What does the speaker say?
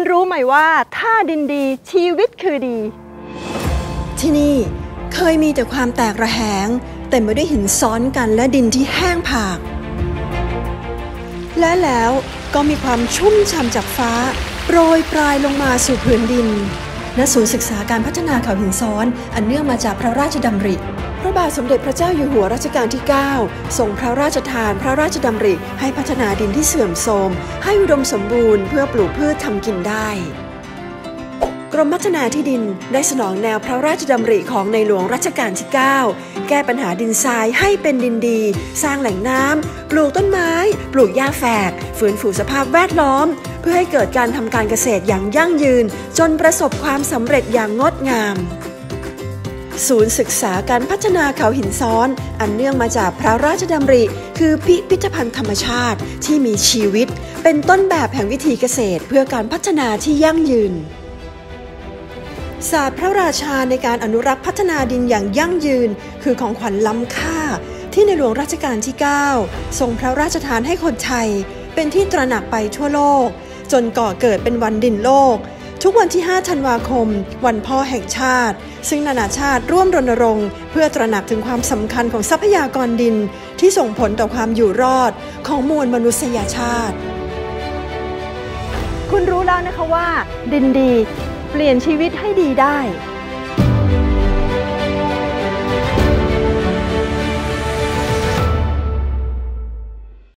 คุณรู้ไหมว่า ถ้าดินดีชีวิตคือดี ที่นี่เคยมีแต่ความแตกระแหงเต็มไปด้วยหินซ้อนกันและดินที่แห้งผาก และแล้วก็มีความชุ่มฉ่ำจากฟ้า โปรยปลายลงมาสู่พื้นดิน ณศูนย์ศึกษาการพัฒนาเขาหินซ้อน อันเนื่องมาจากพระราชดำริพระบาทสมเด็จพระเจ้าอยู่หัวรัชกาลที่ 9 ทรงพระราชทานพระราชดำริให้พัฒนาดินที่เสื่อมโทรม ให้อุดมสมบูรณ์เพื่อปลูกพืชทำกินได้ กรมพัฒนาที่ดินได้สนองแนวพระราชดำริของในหลวงรัชกาลที่ 9 แก้ปัญหาดินทรายให้เป็นดินดี สร้างแหล่งน้ำ ปลูกต้นไม้ ปลูกหญ้าแฝก ฟื้นฟูสภาพแวดล้อม เพื่อให้เกิดการทำการเกษตรอย่างยั่งยืน จนประสบความสำเร็จอย่างงดงาม ศูนย์ศึกษาการพัฒนาเขาหินซ้อน อันเนื่องมาจากพระราชดำริ คือพิพิธภัณฑ์ธรรมชาติที่มีชีวิต เป็นต้นแบบแห่งวิถีเกษตรเพื่อการพัฒนาที่ยั่งยืนศาสตร์พระราชาในการอนุรักษ์พัฒนาดินอย่างยั่งยืน คือของขวัญล้ำค่า ที่ในหลวงรัชกาลที่ 9 ทรงพระราชทานให้คนไทย เป็นที่ตระหนักไปทั่วโลก จนก่อเกิดเป็นวันดินโลก ทุกวันที่ 5 ธันวาคม วันพ่อแห่งชาติ ซึ่งนานาชาติร่วมรณรงค์ เพื่อตระหนักถึงความสำคัญของทรัพยากรดินที่ส่งผลต่อความอยู่รอดของมวลมนุษยชาติ คุณรู้แล้วนะคะว่า ดินดี เปลี่ยนชีวิตให้ดีได้